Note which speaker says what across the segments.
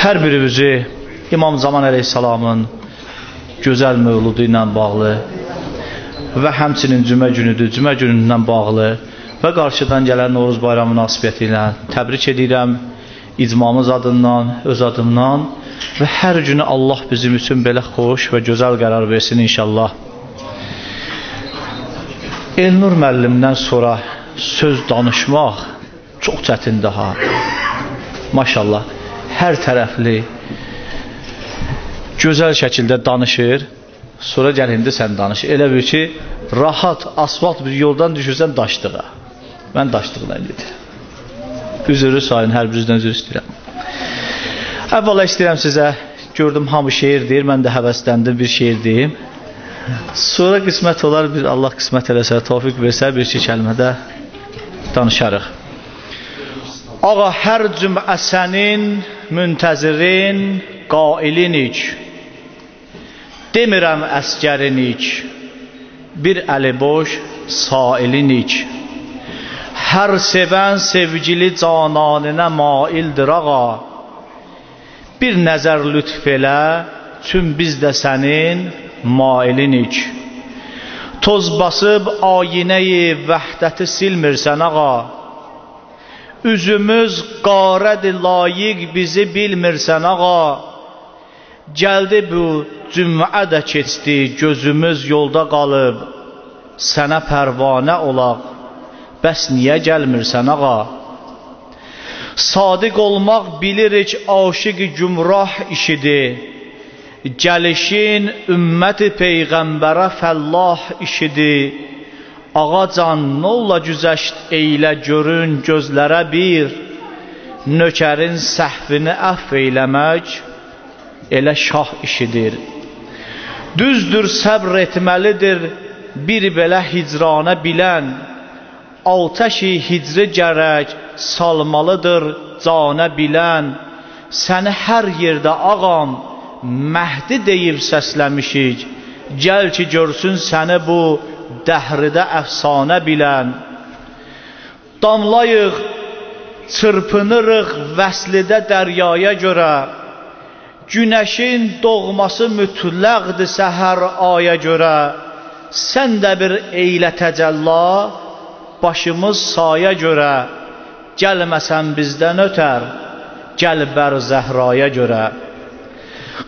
Speaker 1: hər birimizi İmam Zaman əleyhissalamın gözəl mövludu ilə bağlı və həmçinin cümə günüdür, cümə günündən bağlı və qarşıdan gələn Noruz bayramı münasibəti ilə təbrik edirəm icmamız adından, öz adımdan və hər günü Allah bizim üçün belə xoş və gözəl qərar versin inşallah. Elnur müəllimdən sonra söz danışmaq çox çətindir ha. Maşallah, hər tərəfli gözəl şəkildə danışır. Sonra gəl indi sən danış. Elə bir ki, rahat asfalt bir yoldan düşürsən daşdığa. Mən daşdıqla gedirəm. Üzürü sayın, hər birinizdən üzr istəyirəm. Əvvəla istəyirəm sizə, gördüm hamı şeir deyir, mən də həvəsləndim bir şeir deyim. Sonra qismət olar, bir Allah qismət eləsə, tövfiq versə, bir iki kəlmədə danışarıq. Ağa, hər cümə sənin müntəzirin qailinik. Demirəm əskərinik. Bir əli boş sailinik. Hər sevən sevgili cananına maildir ağa. Bir nəzər lütf elə, çün biz də sənin mailinik. Toz basıb ayinəyi vəhdəti silmirsən ağa. Üzümüz qarədir layiq bizi bilmirsən ağa. Gəldi bu cümə də keçdi, gözümüz yolda qalıb. Sənə pərvanə olaq, bəs niyə gəlmirsən ağa? Sadiq olmaq bilirik aşiq gümrah işidir. Gəlişin ümməti peyğəmbərə fəllah işidir. Ağacan nolla güzəşt eylə görün gözlərə bir. Nökərin səhvini əfv eyləmək elə şah işidir. Düzdür səbr etməlidir bir belə hicrana bilən. Altəşi hicri gərək salmalıdır canə bilən. Səni hər yerdə ağam Məhdi deyib səsləmişik. Gəl ki görsün səni bu dəhridə əfsanə bilən. Damlayıq, çırpınırıq vəslidə dəryaya görə. Günəşin doğması mütləqdir səhər aya görə. Sən də bir eylə təcəlla, başımız saya görə. Gəlməsən bizdən ötər, gəl bər Zəhraya görə.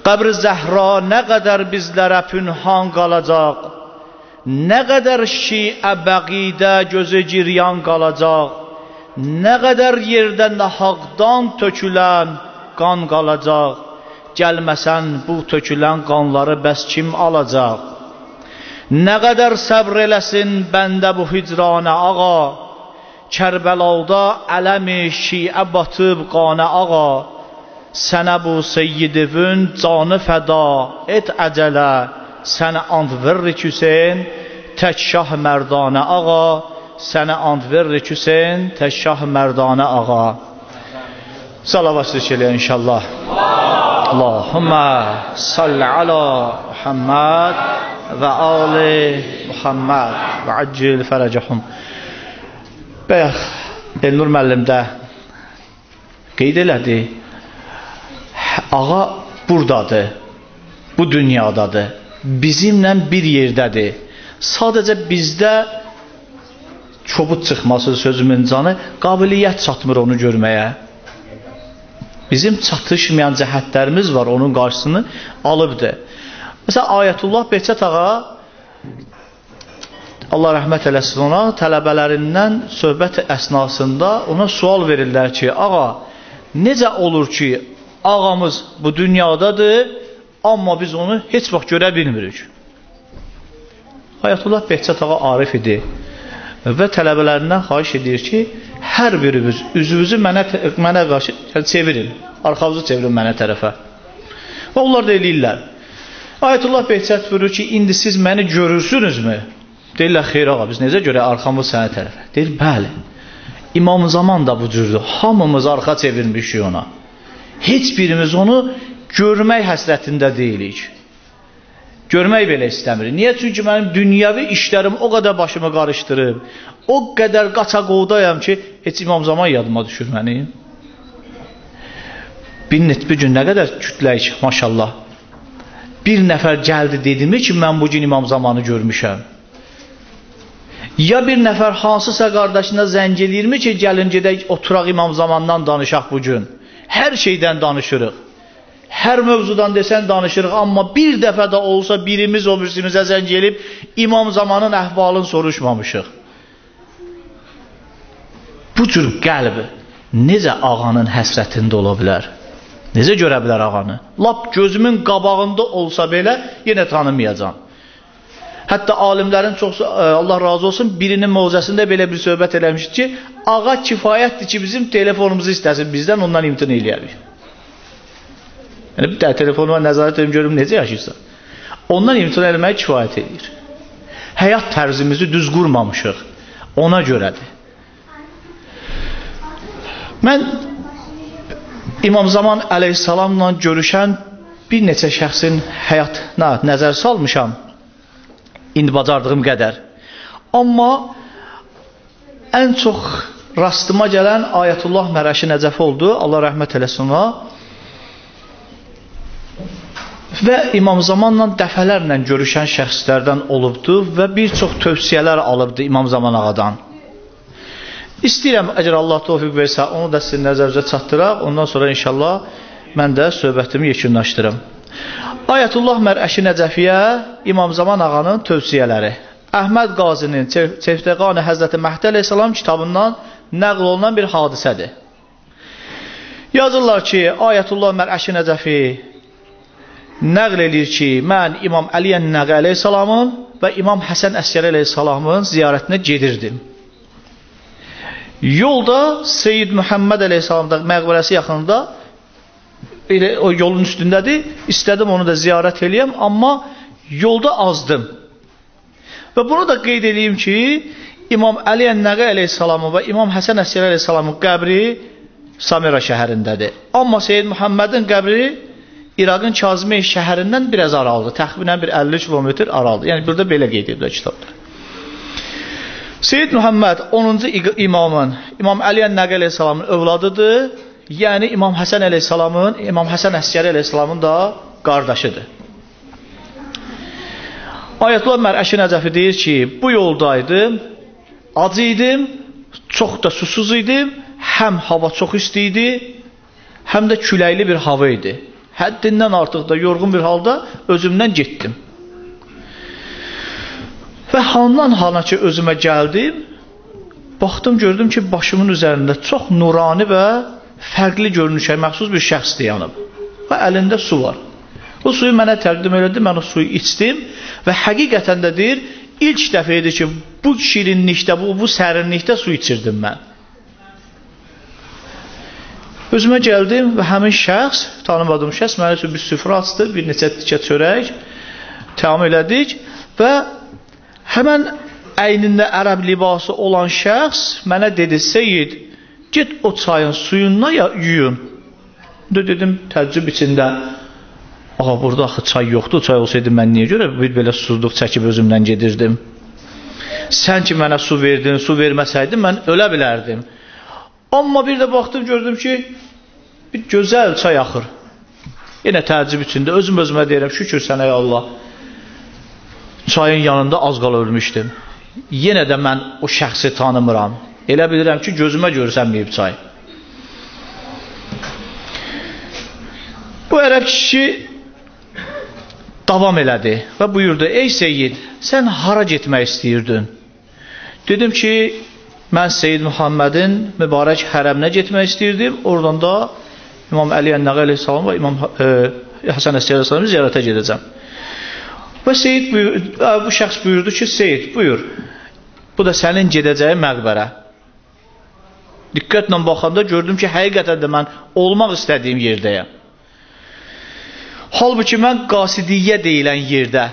Speaker 1: Qəbr Zəhra nə qədər bizlərə pünhan qalacaq, nə qədər şiə bəqidə gözü giryan qalacaq, nə qədər yerdə nahaqdan tökülən qan qalacaq, gəlməsən bu tökülən qanları bəs kim alacaq? Nə qədər səbr eləsin bəndə bu hicranə ağa, Kərbəlada ələmi şiə batıb qanə ağa, Sənə bu seyyidivün canı fəda et əcələ, sənə and veririk Hüseyin, tək şah mərdanə ağa, sənə and veririk Hüseyin, tək şah mərdanə ağa. Salavat elə inşallah. Allahümmə salli ala Muhammed və ali Muhammed və accil fərəcəhum. Bəyək, Elnur müəllim də qeyd elədi, ağa buradadır, bu dünyadadır, bizimlə bir yerdədir. Sadəcə bizdə çobud çıxması sözümün canı, qabiliyyət çatmır onu görməyə. Bizim çatışmayan cəhətlərimiz var, onun qarşısını alıbdır. Məsələn, Ayətullah Behçət ağa, Allah rəhmət eləsin ona, tələbələrindən söhbət əsnasında ona sual verirlər ki, ağa, necə olur ki, ağamız bu dünyadadır, amma biz onu heç vaxt görə bilmirik. Ayətullah Behçət ağa arif idi və tələbələrindən xahiş edir ki, hər biriniz üzünüzü mənə, mənə qarşı çevirin, arxavızı çevirin mənə tərəfə. Və onlar da eləyirlər. Ayətullah Behçət buyurur ki, indi siz məni görürsünüzmü? Deyirlər, xeyr ağa, biz necə görə arxamız sənə tərəfə? Deyir, bəli. İmam zaman da bu cürdür. Hamımız arxa çevirmişik ona. Heç birimiz onu görmək həsrətində deyilik. Görmək belə istəmirik. Niyə? Çünki mənim dünyəvi işlərim o qədər başımı qarışdırıb, o qədər qaçaqoğdayam ki, heç imam zaman yadıma düşür mənim. bir net bir gün nə qədər kütləyik, maşallah. Bir nəfər gəldi dedimi ki, mən bu gün imam zamanı görmüşəm. Ya bir nəfər hansısa qardaşına zəng eləyirmi ki, gəlin gedək oturaq imam zamandan danışaq bu gün. Hər şeydən danışırıq. Hər mövzudan desən danışırıq, amma bir dəfə də olsa birimiz o birsimizə zəng elib imam zamanın əhvalını soruşmamışıq. Bu cür qəlb necə ağanın həsrətində ola bilər? Necə görə bilər ağanı? Lap gözümün qabağında olsa belə yenə tanımayacam. Hətta alimlərin çoxsu e, Allah razı olsun birinin mövzəsində belə bir söhbət eləmişdi ki, ağa kifayətdir ki, bizim telefonumuzu istəsin bizdən, ondan imtina eləyərik. Yəni bir də telefonuma nəzarət edim görüm necə yaşayırsan. Ondan imtina eləmək kifayət edir. Həyat tərzimizi düz qurmamışıq. Ona görədir. Mən İmam Zaman əleyhissalamla görüşən bir neçə şəxsin həyatına nəzər salmışam. İndi bacardığım qədər. Amma ən çox rastıma gələn Ayətullah Mərəşi Nəcəfi oldu. Allah rəhmət eləsin ona. Və İmam Zamanla dəfələrlə görüşən şəxslərdən olubdu və bir çox tövsiyələr alıbdı İmam Zaman ağadan. İstəyirəm, əgər Allah tofiq versə, onu da sizin nəzərinizə çatdıraq. Ondan sonra inşallah mən də söhbətimi yekunlaşdırım. Ayətullah Mərəşi Nəcəfiyə İmam Zaman ağanın tövsiyələri. Əhməd Qazinin Çeftəqani Həzrəti Məhdi əleyhissalam kitabından nəql olunan bir hadisədir. Yazırlar ki, Ayətullah Mərəşi Nəcəfi nəql edir ki, mən İmam Əliyyən Nəqə əleyhissalamın və İmam Həsən Əskəri əleyhissalamın ziyarətinə gedirdim. Yolda Seyyid Muhammed Aleyhisselamda məqbərəsi yaxınında elə o yolun üstündədir. İstədim onu da ziyarət eləyəm, amma yolda azdım. Və bunu da qeyd edeyim ki, İmam Əli Ən-Nəqi əleyhissalamın və İmam Həsən Əsgəri əleyhissalamın qəbri Samira şəhərindədir. Amma Seyyid Muhammedin qəbri İraqın Kazimey şəhərindən biraz aralıdır. Təxminən bir 50 kilometr aralıdır. Yəni burada belə qeyd edilir kitabda. Seyyid Muhammed 10-cu imamın, İmam Əli Nəqi əleyhissalamın övladıdır. Yəni İmam Həsən əleyhissalamın, İmam Həsən Əskəri əleyhissalamın da qardaşıdır. Ayətullah Mərəşi Nəcəfi deyir ki, bu yoldaydım, acı idim, çox da susuz idim, həm hava çox isti idi, həm də küləkli bir hava idi. Həddindən artıq da yorğun bir halda özümdən getdim. Və handan hana ki özümə gəldim, baxdım, gördüm ki, başımın üzərində çox nurani və fərqli görünüşə məxsus bir şəxs dayanıb və əlində su var. O suyu mənə təqdim elədi, mən o suyu içdim və həqiqətən də deyir, ilk dəfə idi ki, bu şirinlikdə, bu, bu sərinlikdə su içirdim mən. Özümə gəldim və həmin şəxs, tanımadığım şəxs mənə üçün bir süfrə açdı, bir neçə tikə çörək təam elədik və Həmən əynində ərəb libası olan şəxs mənə dedi, Seyyid, get o çayın suyundan ya yuyun. De, dedim, təəccüb içində, ağa, burada axı çay yoxdur, çay olsaydı mən niyə görə bir belə susuzluq çəkib özümdən gedirdim. Sən ki, mənə su verdin, su verməsəydin, mən ölə bilərdim. Amma bir də baxdım, gördüm ki, bir gözəl çay axır. Yenə təəccüb içində, özüm özümə deyirəm, şükür sənə, ey Allah çayın yanında az qala ölmüşdüm. Yenə də mən o şəxsi tanımıram. Elə bilirəm ki, gözümə görsənməyib çay. Bu ərəb kişi davam elədi və buyurdu, ey Seyyid, sən hara getmək istəyirdin? Dedim ki, mən Seyyid Muhammedin mübarək hərəminə getmək istəyirdim. Oradan da İmam Əli Ənəqə aleyhissalam və İmam e, Həsən Əsgər aleyhissalamı ziyarətə gedəcəm. Və Seyid buyur, bu şəxs buyurdu ki, Seyid, buyur, bu da sənin gedəcəyi məqbərə. Diqqətlə baxanda gördüm ki, həqiqətən də mən olmaq istədiyim yerdəyəm. Halbuki mən qasidiyyə deyilən yerdə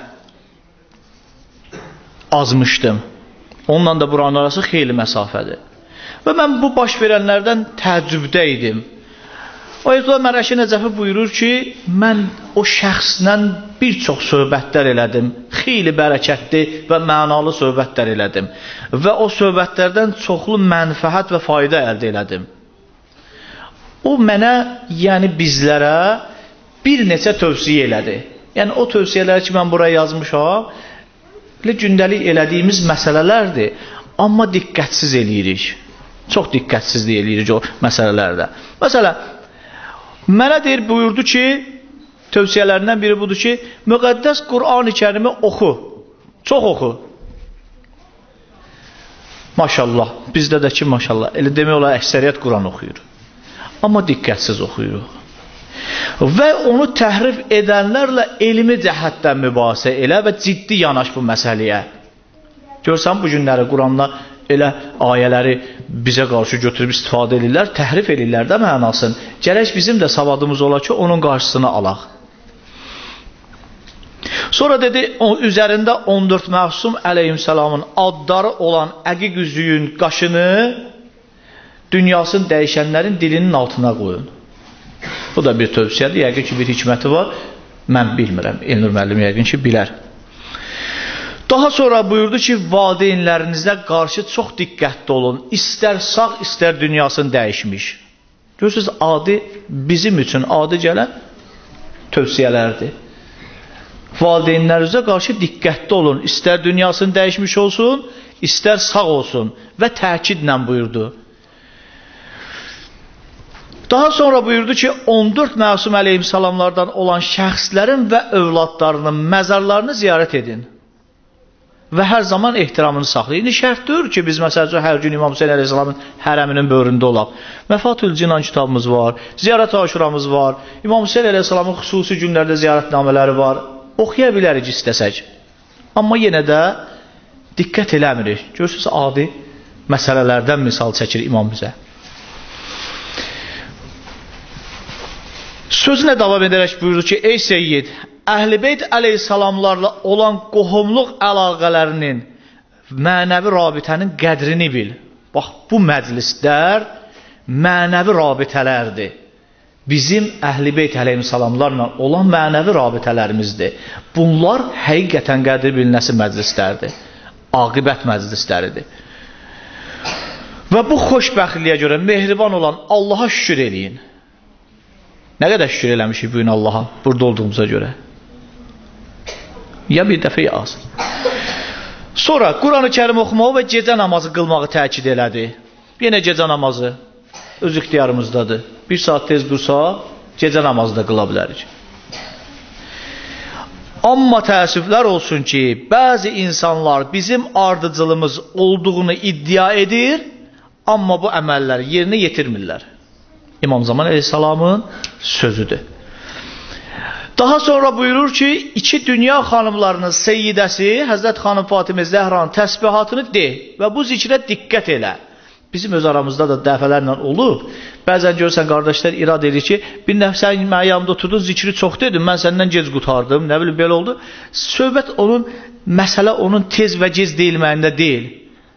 Speaker 1: azmışdım. Onunla da buranın arası xeyli məsafədir. Və mən bu baş verənlərdən təəccübdə idim. Ayətullah Mərəşi Nəcəfi buyurur ki, mən o şəxslə bir çox söhbətlər elədim. Xeyli bərəkətli və mənalı söhbətlər elədim. Və o söhbətlərdən çoxlu mənfəət və fayda əldə elədim. o mənə, yəni bizlərə bir neçə tövsiyə elədi. Yəni o tövsiyələri ki, mən buraya yazmışam, elə gündəlik elədiyimiz məsələlərdir, amma diqqətsiz eləyirik. Çox diqqətsizlik eləyirik o məsələlərdə. Məsələn, mənə deyir, buyurdu ki, tövsiyələrindən biri budur ki, müqəddəs Qur'an-ı kərimi oxu, çox oxu. Maşallah, bizdə də ki, maşallah, elə demək olar, əksəriyyət Quran oxuyur. Amma diqqətsiz oxuyuruq. Və onu təhrif edənlərlə elmi cəhətdən mübahisə elə və ciddi yanaş bu məsələyə. Görsən, bu günləri Quranla elə ayələri bizə qarşı götürüb istifadə edirlər, təhrif edirlər də mənasını. Gərək bizim də savadımız ola ki, onun qarşısını alaq. Sonra dedi, o üzərində 14 məhsum əleyhissalamın adları olan əqiq üzüyün qaşını dünyasını dəyişənlərin dilinin altına qoyun. Bu da bir tövsiyədir. Yəqin ki, bir hikməti var. Mən bilmirəm. Elnur müəllim yəqin ki, bilər. Daha sonra buyurdu ki, valideynlərinizə qarşı çox diqqətli olun. İstər sağ, istər dünyasını dəyişmiş. Görürsünüz, adi bizim üçün adi gələn tövsiyələrdir. Valideynlərinizə qarşı diqqətli olun. İstər dünyasını dəyişmiş olsun, istər sağ olsun və təkidlə buyurdu. Daha sonra buyurdu ki, 14 məsum əleyhissalamlardan olan şəxslərin və övladlarının məzarlarını ziyarət edin. Və hər zaman ehtiramını saxlayın. İndi şərt deyir ki, biz məsələn hər gün İmam Hüseyin əleyhissalamın hərəminin böyründə olaq. Vəfatül Cinan kitabımız var, ziyarət aşuramız var, İmam Hüseyin əleyhissalamın xüsusi günlərdə ziyarətnamələri var. Oxuya bilərik istəsək. Amma yenə də diqqət eləmirik. Görürsünüz, adi məsələlərdən misal çəkir imam bizə. Sözünə davam edərək buyurdu ki, ey Seyyid, Əhl-i Beyt əleyhissalamlarla olan qohumluq əlaqələrinin mənəvi rabitənin qədrini bil. Bax, bu məclislər mənəvi rabitələrdir. Bizim Əhl-i Beyt əleyhissalamlarla olan mənəvi rabitələrimizdir. Bunlar həqiqətən qədri bilinəsi məclislərdir. Aqibət məclisləridir. Və bu xoşbəxtliyə görə mehriban olan Allaha şükür eləyin. Nə qədər şükür eləmişik bu gün Allaha burada olduğumuza görə. Ya bir dəfə az. Sonra Quranı kərim oxumağı və gecə namazı qılmağı təkid elədi. Yenə gecə namazı öz ixtiyarımızdadır. Bir saat tez dursa, gecə namazı da qıla bilərik. Amma təəssüflər olsun ki, bəzi insanlar bizim ardıcılımız olduğunu iddia edir, amma bu əməlləri yerinə yetirmirlər. İmam Zaman Aleyhisselamın sözüdür. Daha sonra buyurur ki, iki dünya xanımlarının seyyidəsi Həzrət xanım Fatimə Zəhranın təsbihatını de və bu zikrə diqqət elə. Bizim öz aramızda da dəfələrlə olub. Bəzən görürsən qardaşlar irad edir ki, bir nəf sən mənim yanımda oturdun, zikri çox dedin, mən səndən gec qutardım, nə bilim belə oldu. Söhbət onun məsələ onun tez və gec deyilməyində deyil.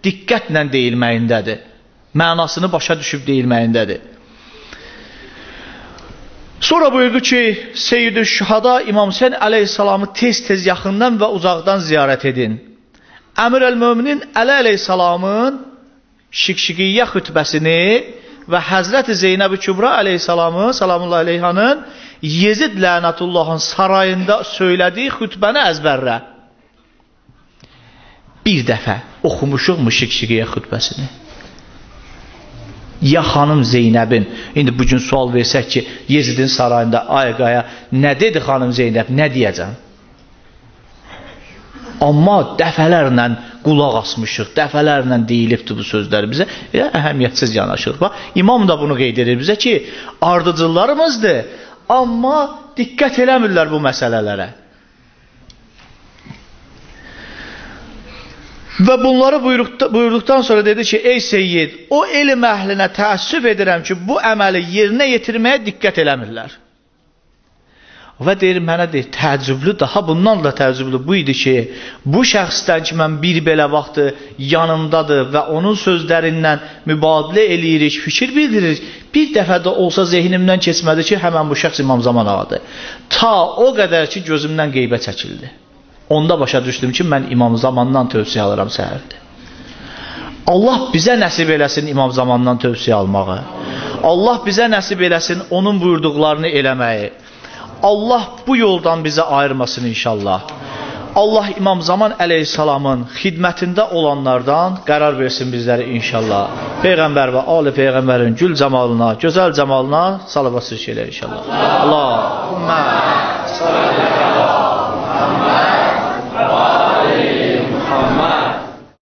Speaker 1: Diqqətlə deyilməyindədir. Mənasını başa düşüb deyilməyindədir. Sonra buyurdu ki, Seyyid-i Şühada İmam Hüseyin əleyhissalamı tez-tez yaxından və uzaqdan ziyarət edin. Əmir əl-Möminin Əli əleyhissalamın şik-şikiyyə xütbəsini və Həzrəti Zeynəb-i Kübra əleyhissalamı, salamullah əleyhanın Yezid lənətullahın sarayında söylədiyi xütbəni əzbərlə. Bir dəfə oxumuşuqmu şik-şikiyyə xütbəsini? Ya xanım Zeynəbin, indi bugün sual versək ki, Yezidin sarayında ay qaya, nə dedi xanım Zeynəb, nə deyəcəm? Amma dəfələrlə qulaq asmışıq, dəfələrlə deyilibdir bu sözlər bizə, elə əhəmiyyətsiz yanaşırıq. Bax, imam da bunu qeyd edir bizə ki, ardıcıllarımızdır, amma diqqət eləmirlər bu məsələlərə. Və bunları buyurduqdan sonra dedi ki, ey Seyyid, o elm əhlinə təəssüf edirəm ki, bu əməli yerinə yetirməyə diqqət eləmirlər. Və deyir, mənə deyir, təəccüblü, daha bundan da təəccüblü bu idi ki, bu şəxsdən ki, mən bir belə vaxtı yanındadır və onun sözlərindən mübadilə eləyirik, fikir bildiririk, bir dəfə də olsa zehnimdən keçmədi ki, həmən bu şəxs İmam Zaman ağadır. Ta o qədər ki, gözümdən qeybə çəkildi. Onda başa düşdüm ki, mən imam zamandan tövsiyə alıram səhərdir. Allah bizə nəsib eləsin İmam Zamandan tövsiyə almağı. Allah bizə nəsib eləsin onun buyurduqlarını eləməyi. Allah bu yoldan bizə ayırmasın inşallah. Allah İmam Zaman əleyhissalamın xidmətində olanlardan qərar versin bizləri inşallah. Peyğəmbər və ali Peyğəmbərin gül camalına, gözəl camalına salavat sirk elə inşallah. Allahümmə sallallahu Wow.